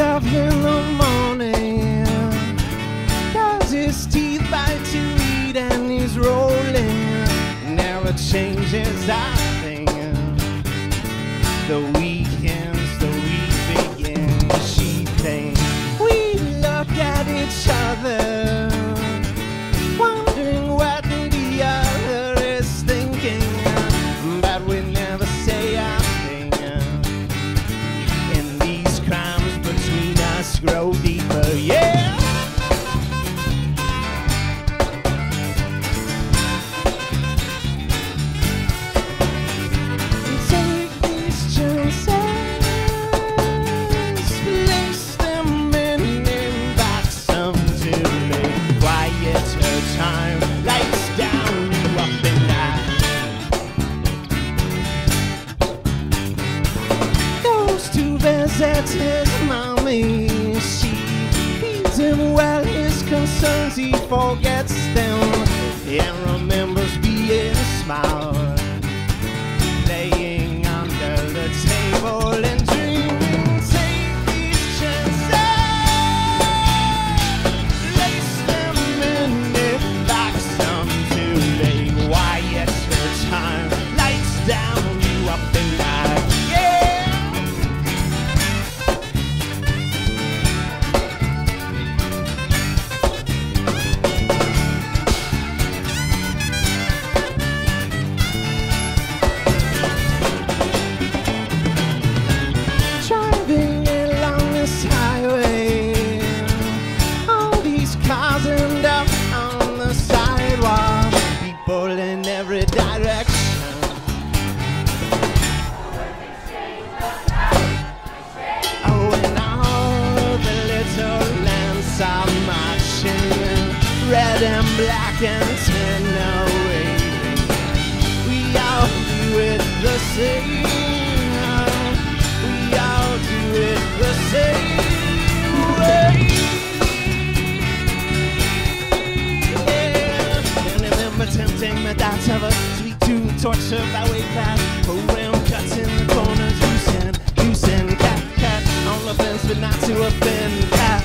up in the morning. Does his teeth bite to eat and he's rolling. Never changes a thing. The weekends, the week begins. She thinks we look at each other, wondering what the other is thinking. But we visit his mommy. She feeds him well, his concerns he forgets them and remembers being smart red and black and ten away. We all do it the same. We all do it the same way. Tempting the dots of a sweet tune, tortured by way past. Program cuts in the corners, using, using cat, cat on the fence, but not to offend. Cat,